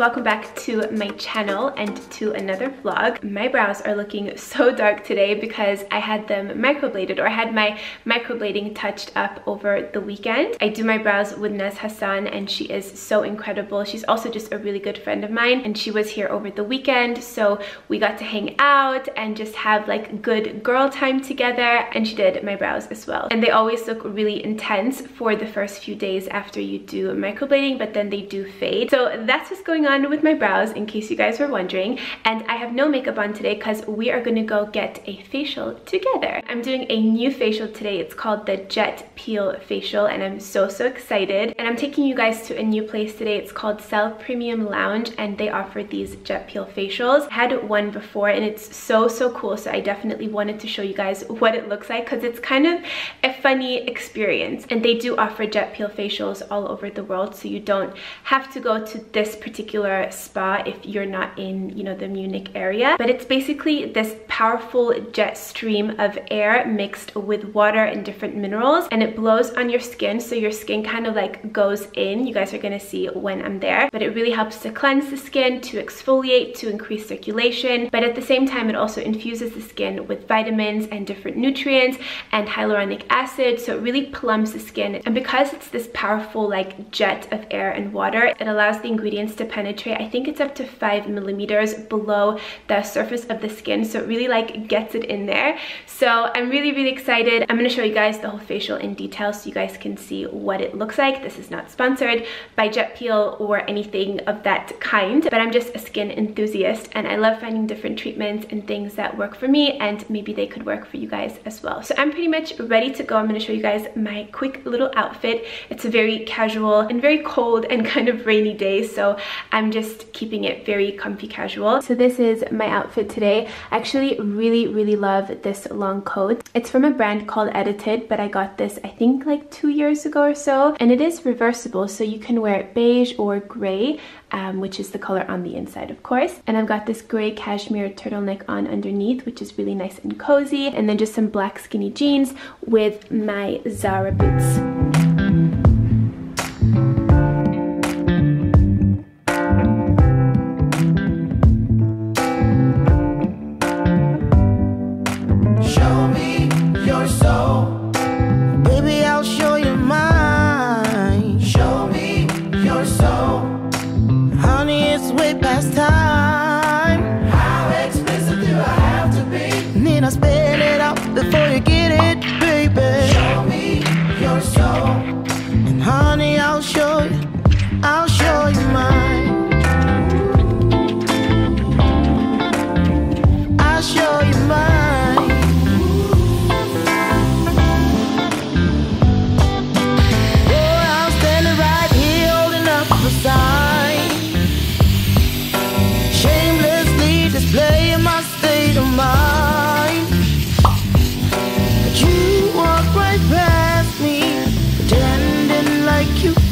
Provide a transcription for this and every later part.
welcome back to my channel and to another vlog. My brows are looking so dark today because I had them microbladed or had my microblading touched up over the weekend. I do my brows with Naz Hassan and she is so incredible. She's also just a really good friend of mine and she was here over the weekend so we got to hang out and just have like good girl time together and she did my brows as well. And they always look really intense for the first few days after you do microblading but then they do fade. So that's what's going on with my brows in case you guys were wondering. And I have no makeup on today because we are gonna go get a facial together. I'm doing a new facial today. It's called the Jet Peel Facial and I'm so, so excited. And I'm taking you guys to a new place today. It's called Cell Premium Lounge and they offer these jet peel facials. I had one before and it's so, so cool. So I definitely wanted to show you guys what it looks like because it's kind of a funny experience. And they do offer jet peel facials all over the world so you don't have to go to this particular spa if you're not in, you know, the Munich area. But it's basically this powerful jet stream of air mixed with water and different minerals and it blows on your skin so your skin kind of like goes in. You guys are gonna see when I'm there. But it really helps to cleanse the skin, to exfoliate, to increase circulation. But at the same time, it also infuses the skin with vitamins and different nutrients and hyaluronic acid. So it really plums the skin. And because it's this powerful like jet of air and water, it allows the ingredients to penetrate. I think it's up to five millimeters below the surface of the skin. So it really like gets it in there. So I'm really, really excited. I'm gonna show you guys the whole facial in detail so you guys can see what it looks like. This is not sponsored by Jet Peel or anything of that kind, but I'm just a skin enthusiast and I love finding different treatments and things that work for me and maybe they could work for you guys as well. So I'm pretty much ready to go. I'm gonna show you guys my quick little outfit. It's a very casual and very cold and kind of rainy day, so I'm just keeping it very comfy casual. So this is my outfit today. I actually really, really love this long coat. It's from a brand called Edited, but I got this I think like two years ago or so, and it is reversible, so you can wear it beige or gray, um, which is the color on the inside, of course. And I've got this gray cashmere turtleneck on underneath, which is really nice and cozy, and then just some black skinny jeans with my Zara boots.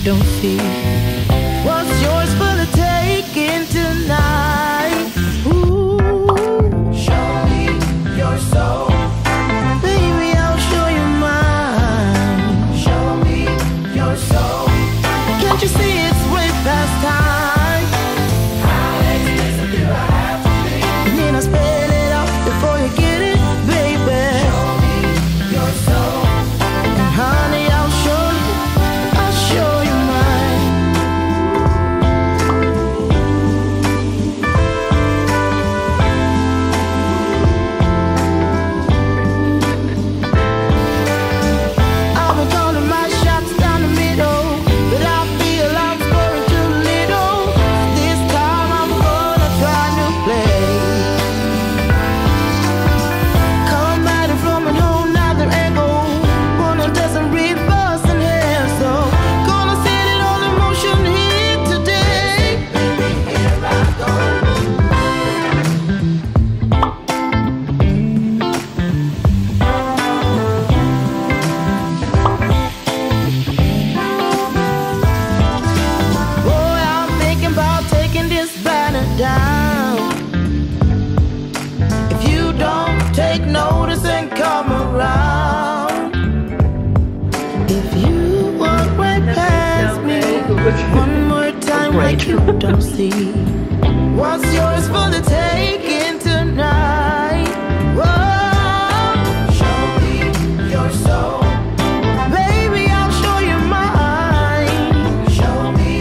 Don't see. What's yours for the taking tonight? Show me your soul. Baby, I'll show you mine. Show me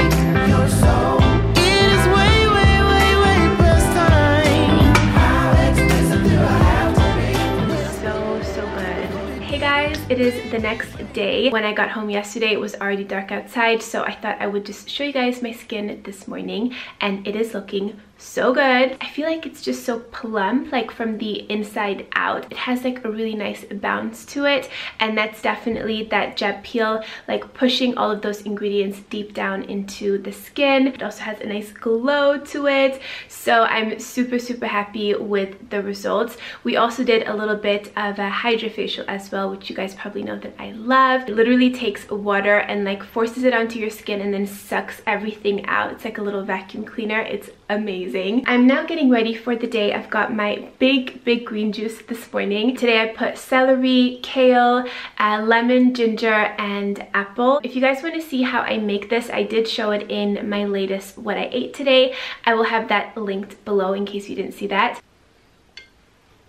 your soul. It is way, way, way, way time. How expensive do I have to be? so so good hey guys it is the next day when i got home yesterday it was already dark outside so i thought i would just show you guys my skin this morning and it is looking so good. I feel like it's just so plump like from the inside out. It has like a really nice bounce to it and that's definitely that jet peel like pushing all of those ingredients deep down into the skin. It also has a nice glow to it. So i'm super super happy with the results. We also did a little bit of a HydraFacial as well which you guys probably know that i love. It literally takes water and like forces it onto your skin and then sucks everything out. It's like a little vacuum cleaner. It's amazing. I'm now getting ready for the day. I've got my big, big green juice this morning. Today I put celery, kale, uh, lemon, ginger, and apple. If you guys want to see how I make this, I did show it in my latest What I Ate Today. I will have that linked below in case you didn't see that.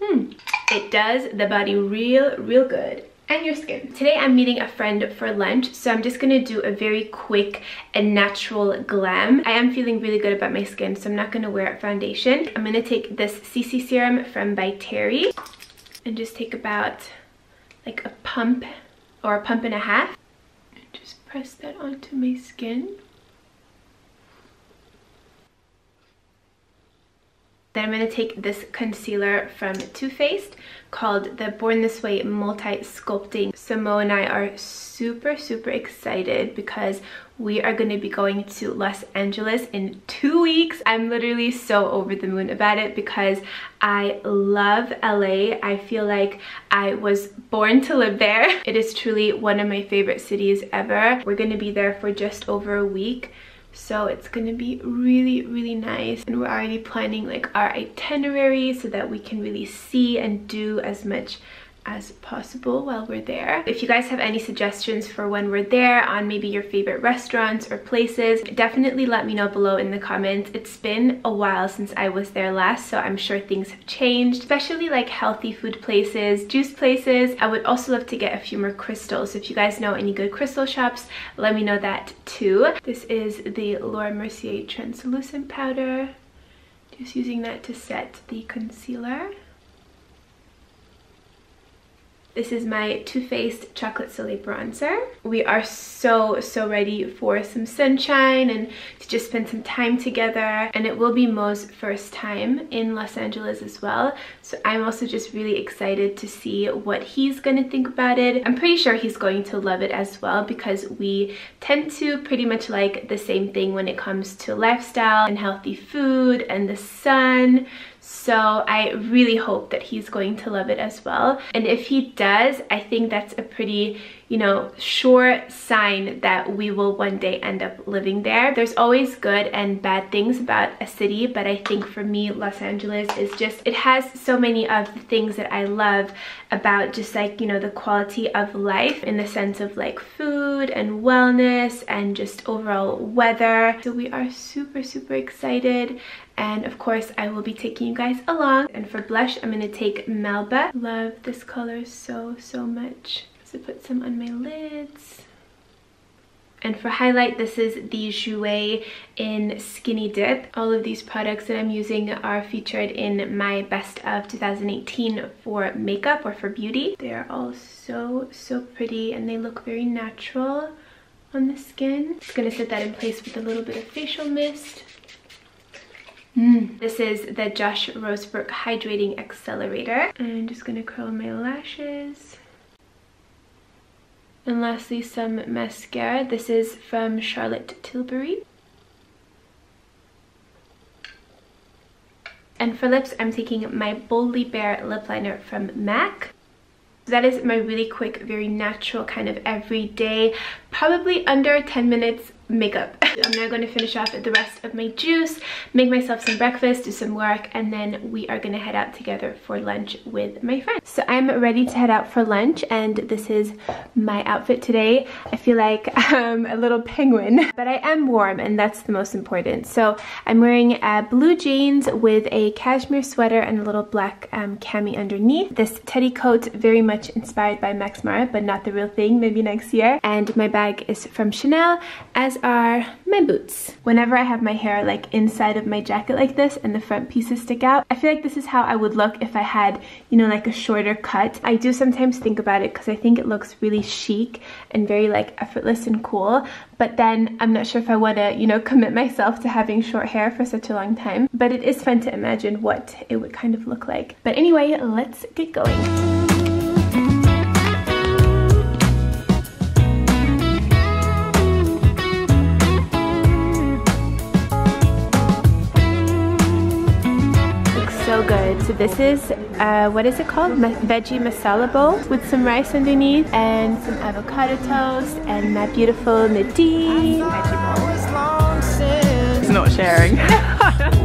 Hmm, it does the body real, real good and your skin. Today I'm meeting a friend for lunch, so I'm just gonna do a very quick and natural glam. I am feeling really good about my skin, so I'm not gonna wear a foundation. I'm gonna take this CC serum from by Terry and just take about like a pump or a pump and a half. And just press that onto my skin. Then I'm going to take this concealer from Too Faced called the Born This Way Multi Sculpting. So Mo and I are super, super excited because we are going to be going to Los Angeles in two weeks. I'm literally so over the moon about it because I love LA. I feel like I was born to live there. It is truly one of my favorite cities ever. We're going to be there for just over a week so it's gonna be really really nice. And we're already planning like our itinerary so that we can really see and do as much as possible while we're there. If you guys have any suggestions for when we're there on maybe your favorite restaurants or places, definitely let me know below in the comments. It's been a while since I was there last, so I'm sure things have changed, especially like healthy food places, juice places. I would also love to get a few more crystals. So if you guys know any good crystal shops, let me know that too. This is the Laura Mercier translucent powder. Just using that to set the concealer. This is my Too Faced Chocolate Soleil Bronzer. We are so, so ready for some sunshine and to just spend some time together. And it will be Mo's first time in Los Angeles as well. So I'm also just really excited to see what he's gonna think about it. I'm pretty sure he's going to love it as well because we tend to pretty much like the same thing when it comes to lifestyle and healthy food and the sun. So I really hope that he's going to love it as well. And if he does, I think that's a pretty you know, sure sign that we will one day end up living there. There's always good and bad things about a city, but I think for me, Los Angeles is just, it has so many of the things that I love about just like, you know, the quality of life in the sense of like food and wellness and just overall weather. So we are super, super excited and of course I will be taking you guys along and for blush I'm going to take Melba. Love this color so so much. So put some on my lids. And for highlight, this is the Jouer in Skinny Dip. All of these products that I'm using are featured in my best of 2018 for makeup or for beauty. They are all so, so pretty and they look very natural on the skin. Just gonna set that in place with a little bit of facial mist. Mm. This is the Josh Rosebrook Hydrating Accelerator. And I'm just gonna curl my lashes. And lastly, some mascara. This is from Charlotte Tilbury. And for lips, I'm taking my Boldly Bare lip liner from MAC. So that is my really quick, very natural kind of everyday, probably under 10 minutes makeup. I'm now going to finish off the rest of my juice, make myself some breakfast, do some work, and then we are going to head out together for lunch with my friends. So I'm ready to head out for lunch and this is my outfit today. I feel like I'm a little penguin, but I am warm and that's the most important. So I'm wearing uh, blue jeans with a cashmere sweater and a little black um, cami underneath. This teddy coat very much inspired by Max Mara, but not the real thing, maybe next year. And my bag is from Chanel, as are my boots. Whenever I have my hair like inside of my jacket like this and the front pieces stick out, I feel like this is how I would look if I had, you know, like a shorter cut. I do sometimes think about it because I think it looks really chic and very like effortless and cool. But then I'm not sure if I want to, you know, commit myself to having short hair for such a long time. But it is fun to imagine what it would kind of look like. But anyway, let's get going. This is, uh, what is it called? Ma veggie masala bowl with some rice underneath and some avocado toast and my beautiful Nadine. It's not sharing.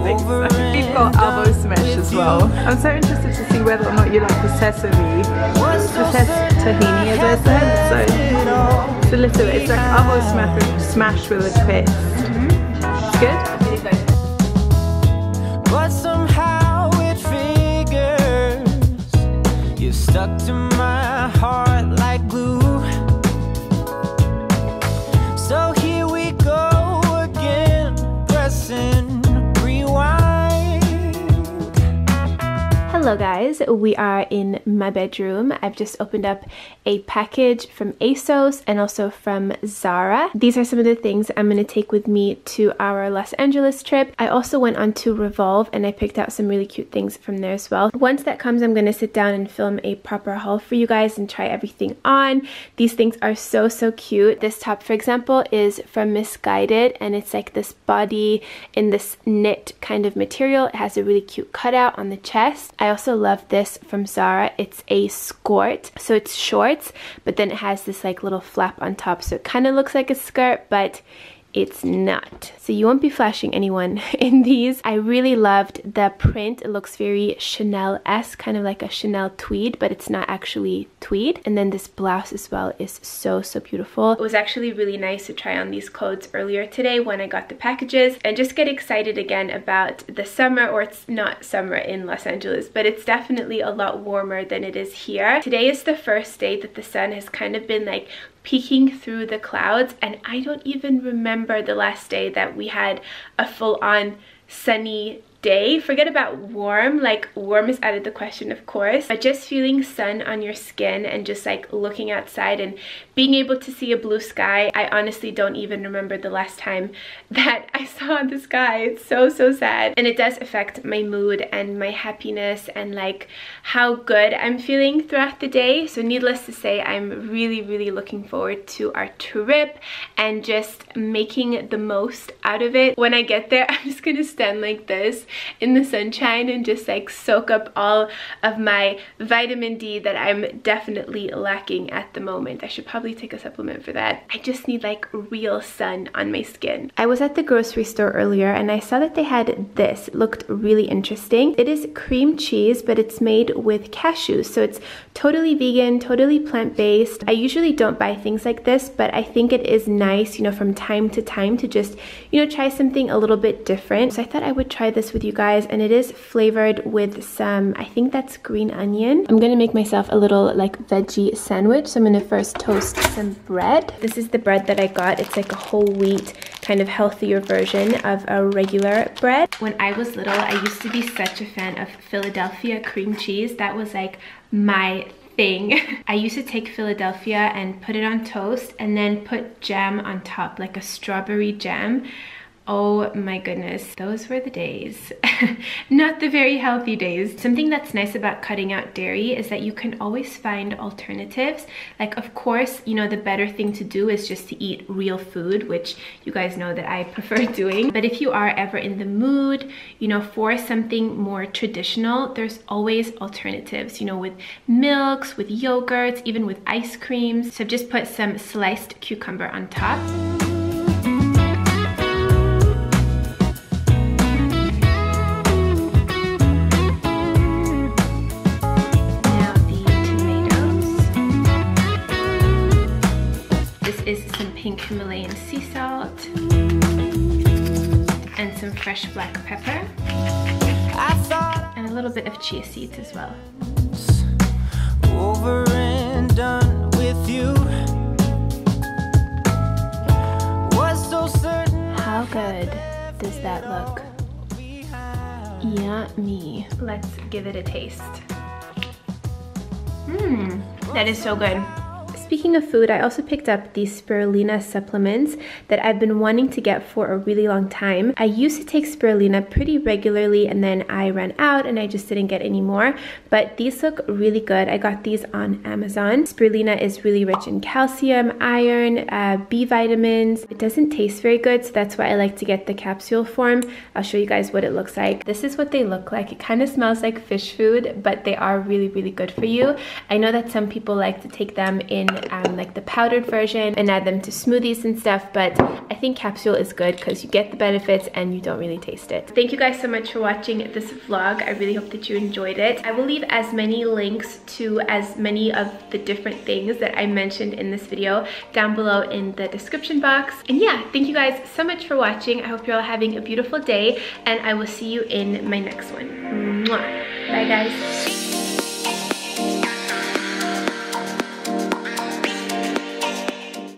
So. We've got avo smash as well. I'm so interested to see whether or not you like the sesame, the tahini as I said. So it's a little, it's like avo smash, smash with a twist. Mm -hmm. Good? Stuck to my Guys, we are in my bedroom. I've just opened up a package from ASOS and also from Zara. These are some of the things I'm going to take with me to our Los Angeles trip. I also went on to Revolve and I picked out some really cute things from there as well. Once that comes, I'm going to sit down and film a proper haul for you guys and try everything on. These things are so, so cute. This top, for example, is from Missguided and it's like this body in this knit kind of material. It has a really cute cutout on the chest. I also love this from Zara. It's a skirt, so it's shorts, but then it has this like little flap on top, so it kind of looks like a skirt, but it's not. So you won't be flashing anyone in these. I really loved the print. It looks very Chanel-esque, kind of like a Chanel tweed, but it's not actually tweed. And then this blouse as well is so, so beautiful. It was actually really nice to try on these clothes earlier today when I got the packages and just get excited again about the summer, or it's not summer in Los Angeles, but it's definitely a lot warmer than it is here. Today is the first day that the sun has kind of been like peeking through the clouds and I don't even remember the last day that we had a full-on sunny day. Forget about warm, like warm is out of the question of course, but just feeling sun on your skin and just like looking outside and being able to see a blue sky. I honestly don't even remember the last time that I saw the sky. It's so, so sad. And it does affect my mood and my happiness and like how good I'm feeling throughout the day. So needless to say, I'm really, really looking forward to our trip and just making the most out of it. When I get there, I'm just gonna stand like this in the sunshine and just like soak up all of my vitamin D that I'm definitely lacking at the moment. I should probably take a supplement for that. I just need like real sun on my skin. I was at the grocery store earlier and I saw that they had this. It looked really interesting. It is cream cheese, but it's made with cashews. So it's totally vegan, totally plant-based. I usually don't buy things like this, but I think it is nice, you know, from time to time to just, you know, try something a little bit different. So I thought I would try this with you guys and it is flavored with some I think that's green onion. I'm gonna make myself a little like veggie sandwich so I'm gonna first toast some bread. This is the bread that I got. It's like a whole wheat kind of healthier version of a regular bread. When I was little I used to be such a fan of Philadelphia cream cheese. That was like my thing. I used to take Philadelphia and put it on toast and then put jam on top, like a strawberry jam. Oh my goodness, those were the days. Not the very healthy days. Something that's nice about cutting out dairy is that you can always find alternatives. Like, of course, you know, the better thing to do is just to eat real food, which you guys know that I prefer doing. But if you are ever in the mood, you know, for something more traditional, there's always alternatives, you know, with milks, with yogurts, even with ice creams. So I've just put some sliced cucumber on top. salt and some fresh black pepper and a little bit of chia seeds as well. Over and done with you. So How good does that look? Yummy. Let's give it a taste. Mmm, that is so good. Speaking of food, I also picked up these spirulina supplements that I've been wanting to get for a really long time. I used to take spirulina pretty regularly and then I ran out and I just didn't get any more, but these look really good. I got these on Amazon. Spirulina is really rich in calcium, iron, uh, B vitamins. It doesn't taste very good, so that's why I like to get the capsule form. I'll show you guys what it looks like. This is what they look like. It kind of smells like fish food, but they are really, really good for you. I know that some people like to take them in um, like the powdered version and add them to smoothies and stuff, but I think capsule is good because you get the benefits and you don't really taste it. Thank you guys so much for watching this vlog. I really hope that you enjoyed it. I will leave as many links to as many of the different things that I mentioned in this video down below in the description box. And yeah, thank you guys so much for watching. I hope you're all having a beautiful day and I will see you in my next one. Mwah. Bye guys.